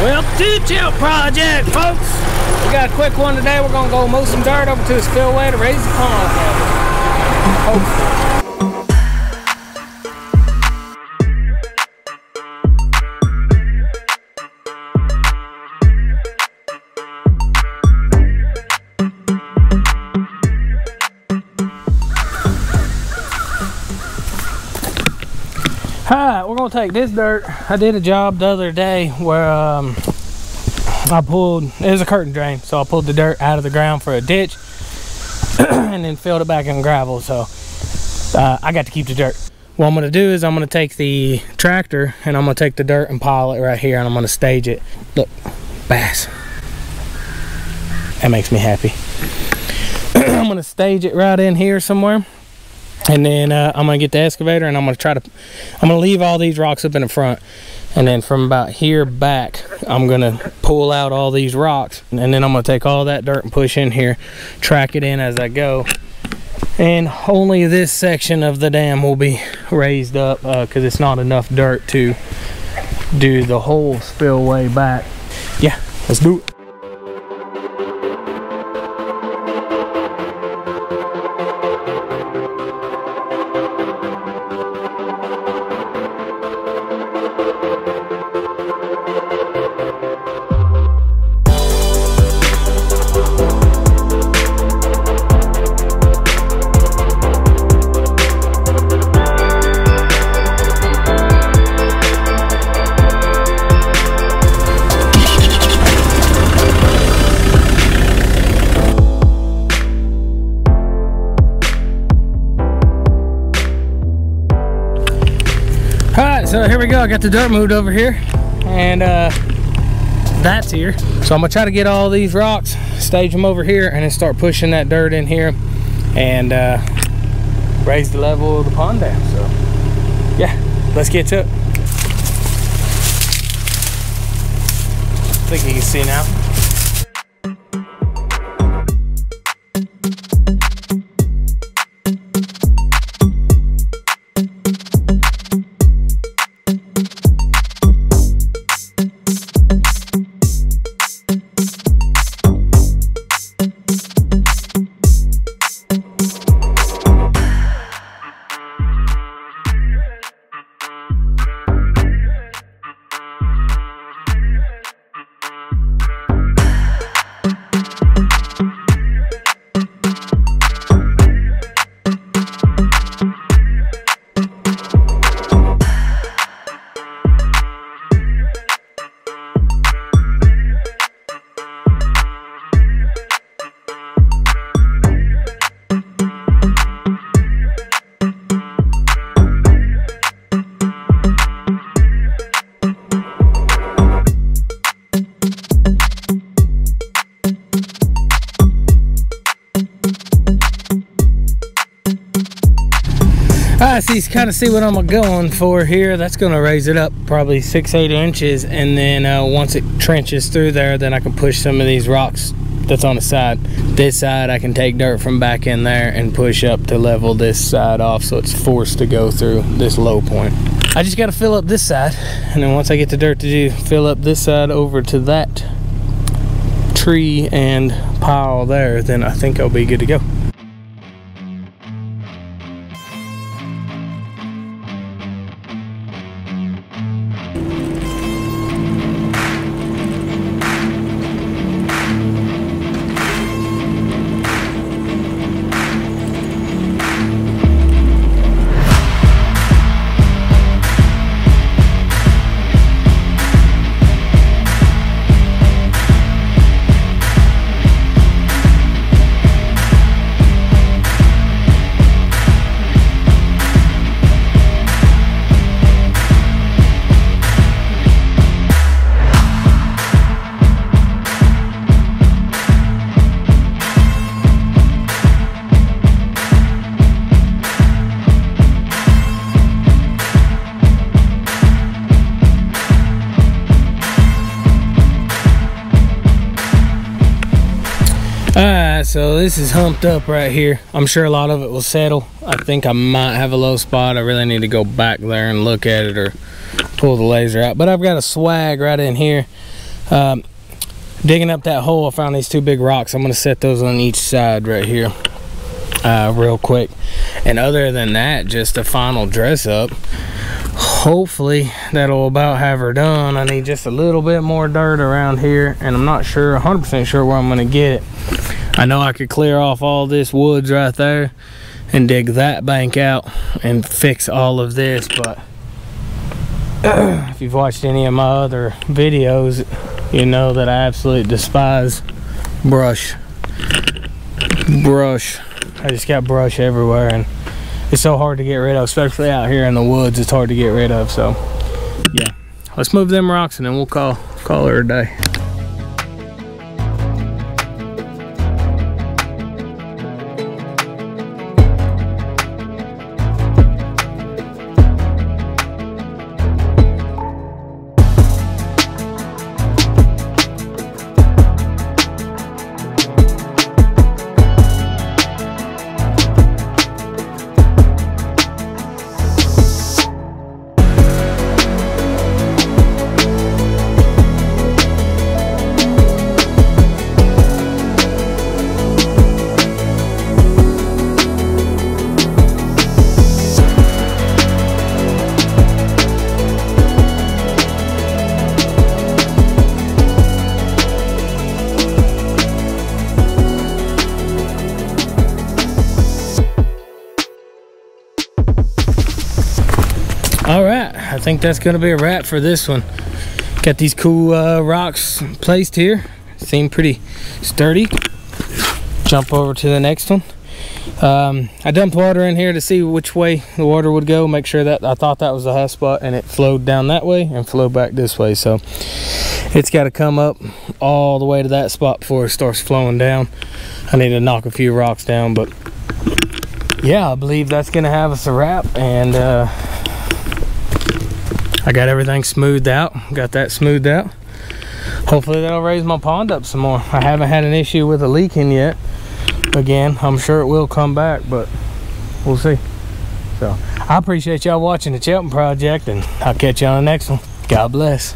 Well, two tilt project, folks. We got a quick one today. We're gonna go move some dirt over to the spillway to raise the pond level. Hopefully. Gonna take this dirt. I did a job the other day where um, I pulled, it was a curtain drain, so I pulled the dirt out of the ground for a ditch and then filled it back in gravel. So uh, I got to keep the dirt. What I'm gonna do is I'm gonna take the tractor and I'm gonna take the dirt and pile it right here and I'm gonna stage it. Look, bass. That makes me happy. I'm gonna stage it right in here somewhere and then uh, I'm gonna get the excavator and I'm gonna try to I'm gonna leave all these rocks up in the front. And then from about here back I'm gonna pull out all these rocks. And then I'm gonna take all that dirt and push in here track it in as I go. And only this section of the dam will be raised up because it's not enough dirt to do the whole spillway back. Yeah let's do it so here we go. I got the dirt moved over here, and uh, that's here. So I'm gonna try to get all these rocks, stage them over here, and then start pushing that dirt in here, and uh, raise the level of the pond dam. So, yeah, let's get to it. I think you can see now. Kind of see what I'm going for here. That's going to raise it up probably six, eight inches. And then uh, once it trenches through there, then I can push some of these rocks that's on the side. This side, I can take dirt from back in there and push up to level this side off so it's forced to go through this low point. I just got to fill up this side. And then once I get the dirt to do, fill up this side over to that tree and pile there, then I think I'll be good to go. So this is humped up right here. I'm sure a lot of it will settle. I think I might have a low spot. I really need to go back there and look at it or pull the laser out. But I've got a swag right in here. Um, digging up that hole, I found these two big rocks. I'm gonna set those on each side right here, uh, real quick. And other than that, just a final dress up. Hopefully that'll about have her done. I need just a little bit more dirt around here, and I'm not sure, 100% sure where I'm gonna get it. I know I could clear off all this woods right there and dig that bank out and fix all of this, but if you've watched any of my other videos, you know that I absolutely despise brush. Brush. I just got brush everywhere and it's so hard to get rid of, especially out here in the woods. It's hard to get rid of, so yeah. Let's move them rocks and then we'll call call her a day. I think that's gonna be a wrap for this one. Got these cool uh, rocks placed here. Seem pretty sturdy. Jump over to the next one. Um, I dumped water in here to see which way the water would go. Make sure that I thought that was the high spot and it flowed down that way and flowed back this way. So it's got to come up all the way to that spot before it starts flowing down. I need to knock a few rocks down, but yeah, I believe that's gonna have us a wrap and uh, I got everything smoothed out. Got that smoothed out. Hopefully that'll raise my pond up some more. I haven't had an issue with a leaking yet. Again, I'm sure it will come back, but we'll see. So I appreciate y'all watching the Chelton Project and I'll catch you on the next one. God bless.